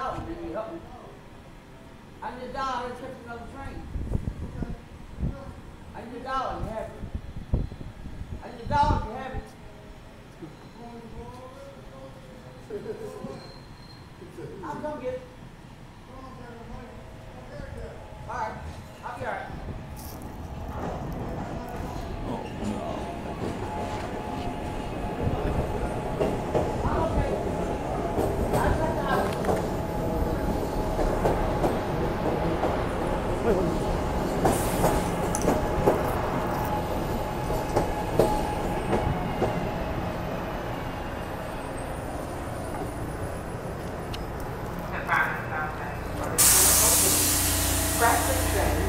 dollar, maybe you help me. I need a dollar to catch another train. I need a dollar, you have it. I need a dollar, you have it. I'm gonna get it. spoon. Breakfast tray.